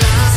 climb